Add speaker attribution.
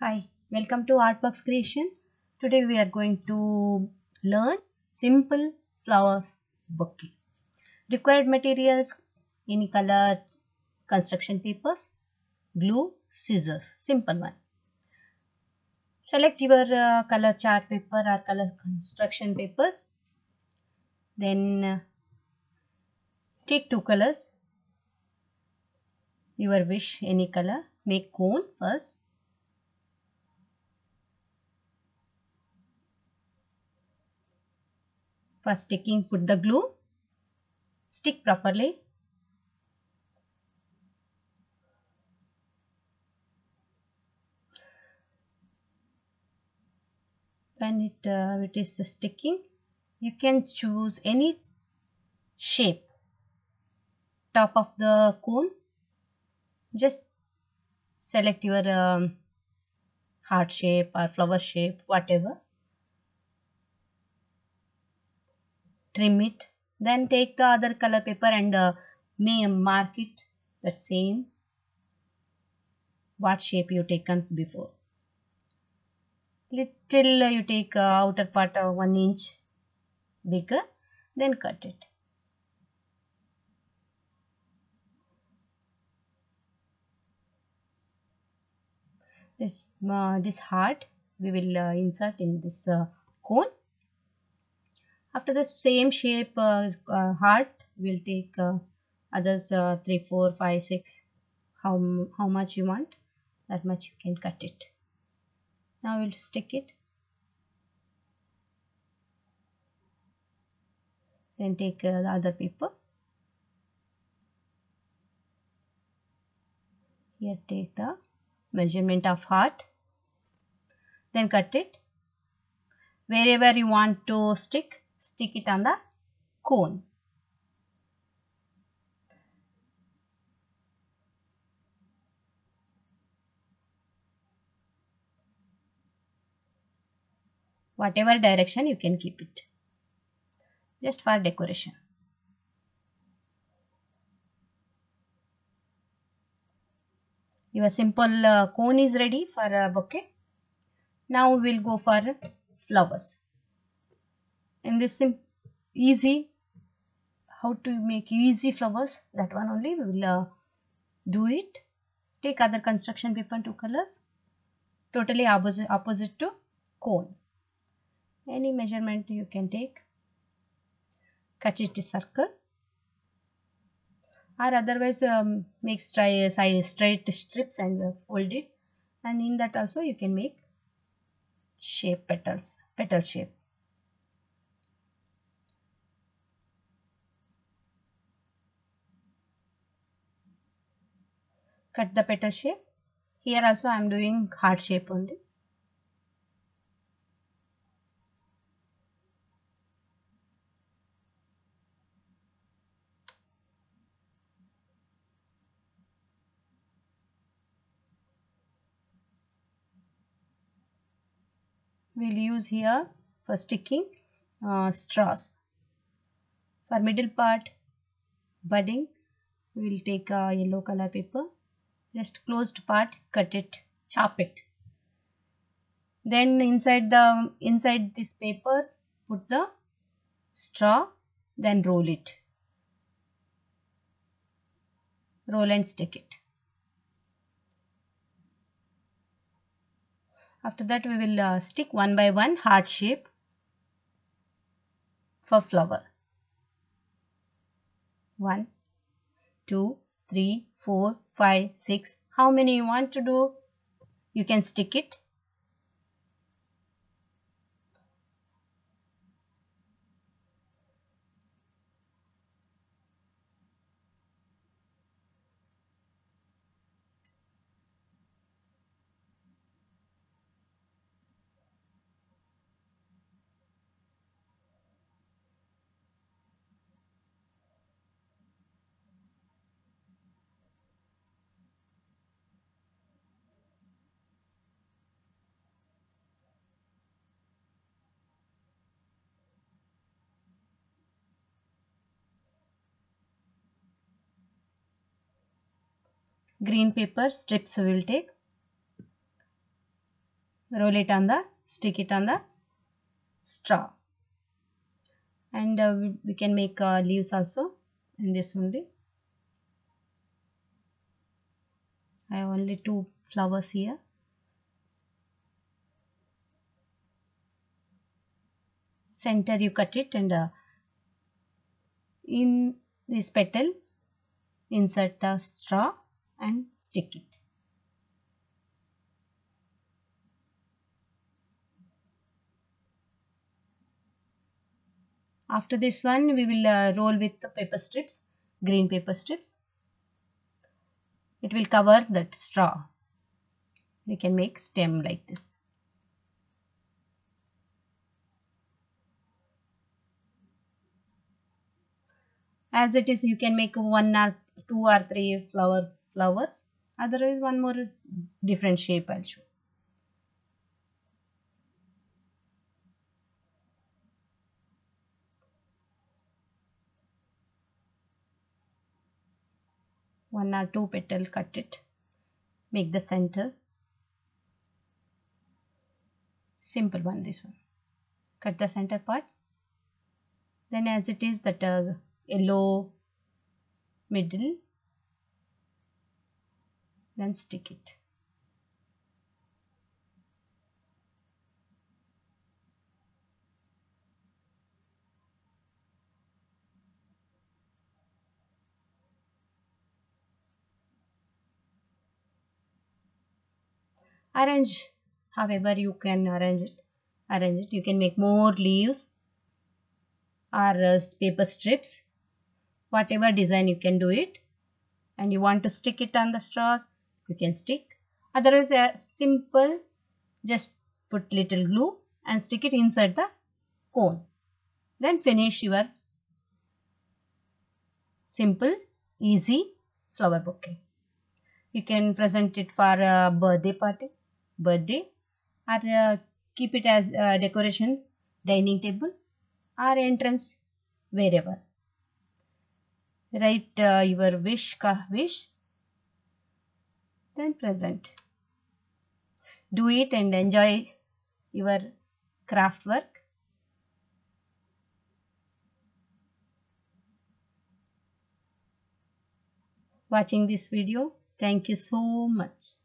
Speaker 1: Hi, welcome to Art Box Creation. Today we are going to learn simple flowers bouquet. Required materials any color construction papers, glue, scissors. Simple one. Select your uh, color chart paper or color construction papers. Then uh, take two colors. Your wish any color. Make cone first. First sticking put the glue. Stick properly. When it, uh, it is sticking, you can choose any shape. Top of the cone. Just select your um, heart shape or flower shape, whatever. Trim it then take the other color paper and uh, may mark it the same. What shape you taken before. Little uh, you take uh, outer part of one inch bigger then cut it. This uh, this heart we will uh, insert in this uh, cone after the same shape uh, uh, heart we'll take uh, others uh, 3 4 5 6 how how much you want that much you can cut it. Now we'll stick it. Then take uh, the other paper. Here take the measurement of heart. Then cut it. Wherever you want to stick stick it on the cone. Whatever direction you can keep it. Just for decoration. Your simple uh, cone is ready for a bouquet. Now we will go for flowers in this easy how to make easy flowers that one only we will uh, do it. Take other construction paper two colors totally opposite opposite to cone. Any measurement you can take. Cut it a circle. Or otherwise um, make straight, straight strips and fold it and in that also you can make shape petals petal shape cut the petal shape. Here also I am doing heart shape only. We'll use here for sticking uh, straws. For middle part budding we will take a yellow color paper just closed part cut it chop it. Then inside the inside this paper put the straw then roll it. Roll and stick it. After that we will uh, stick one by one heart shape for flower. One two three 4, 5, 6. How many you want to do? You can stick it. Green paper strips we will take. Roll it on the stick it on the straw. And uh, we, can make uh, leaves also in this only. I have only two flowers here. Center you cut it and uh, in this petal insert the straw and stick it. After this one we will uh, roll with the paper strips green paper strips. It will cover that straw. We can make stem like this. As it is you can make one or two or three flower flowers. Otherwise one more different shape I'll show. One or two petal cut it. Make the center. Simple one this one. Cut the center part. Then as it is that uh, yellow middle then stick it. Arrange however you can arrange it. Arrange it. You can make more leaves or uh, paper strips. Whatever design you can do it. And you want to stick it on the straws you can stick. Otherwise a simple just put little glue and stick it inside the cone. Then finish your simple easy flower bouquet. You can present it for a birthday party birthday or uh, keep it as decoration dining table or entrance wherever. Write uh, your wish wish then present. Do it and enjoy your craft work. Watching this video thank you so much